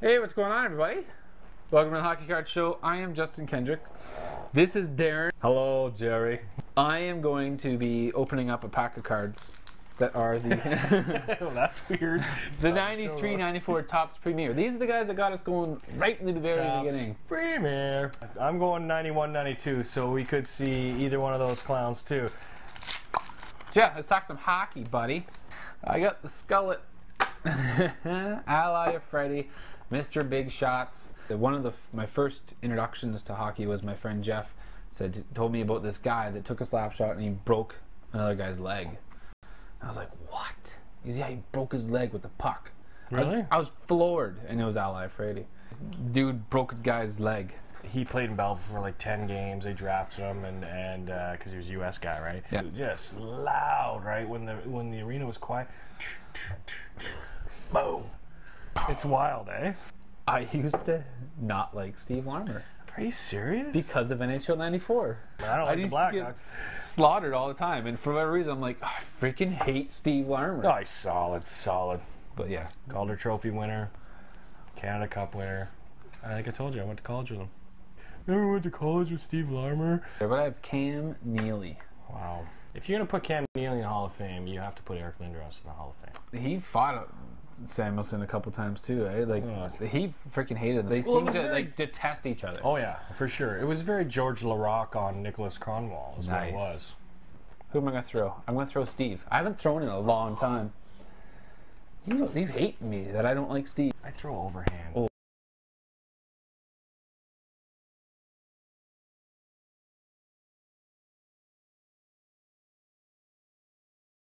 Hey, what's going on, everybody? Welcome to the Hockey Card Show. I am Justin Kendrick. This is Darren. Hello, Jerry. I am going to be opening up a pack of cards that are the well, that's weird. the 93 94 Topps Premier. These are the guys that got us going right in the very Topps beginning. Premier. I'm going 91, 92, so we could see either one of those clowns too. So, yeah, let's talk some hockey, buddy. I got the Skullet, Al Iafrate, Mr. Big Shots. One of the my first introductions to hockey was my friend Jeff said told me about this guy that took a slap shot and he broke another guy's leg. I was like, what? He said, yeah, he broke his leg with the puck. I was- Really? I was, floored, and it was Al Iafrate. Dude broke a guy's leg. He played in Belleville for like 10 games. They drafted him, and and uh, because he was a U.S. guy, right? Yeah. Just loud, right? When the when the arena was quiet. Boom. It's wild, eh? I used to not like Steve Larmer Are you serious? because of NHL '94. I don't like I the used to Blackhawks. slaughtered all the time, and for whatever reason, I'm like, "Ah, I freaking hate Steve Larmer. Oh, he's solid, solid. But yeah, Calder Trophy winner, Canada Cup winner. I think I told you I went to college with him. Never went to college with Steve Larmer. but I have Cam Neely. Wow. If you're gonna put Cam Neely in the Hall of Fame, you have to put Eric Lindros in the Hall of Fame. He fought uh, Samuelsson a couple times too, eh? Like Yeah. he freaking hated. Them. They Well, seem to very- like detest each other. Oh yeah, for sure. It was very George Laraque on Nicklas Kronwall, is Nice. what it was. Who am I gonna throw? I'm gonna throw Steve. I haven't thrown in a long time. You you hate me that I don't like Steve. I throw overhand. Oh.